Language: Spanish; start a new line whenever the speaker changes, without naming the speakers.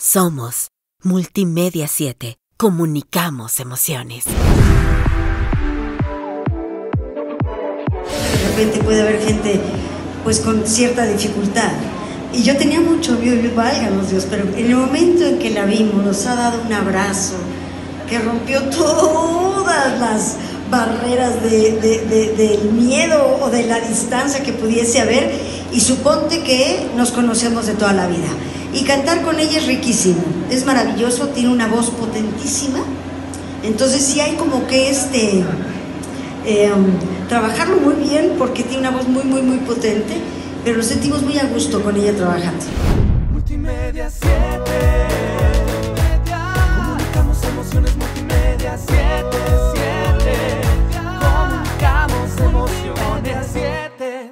Somos Multimedia 7. Comunicamos emociones.
De repente puede haber gente pues con cierta dificultad. Y yo tenía mucho miedo, válganos Dios, pero en el momento en que la vimos, nos ha dado un abrazo que rompió todas las barreras del miedo o de la distancia que pudiese haber y suponte que nos conocemos de toda la vida. Y cantar con ella es riquísimo, es maravilloso, tiene una voz potentísima. Entonces sí hay como que este, eh, trabajarlo muy bien porque tiene una voz muy, muy, muy potente, pero nos sentimos muy a gusto con ella trabajando.
Multimedia 7. Comunicamos emociones multimedia 7, 7. Comunicamos emociones 7.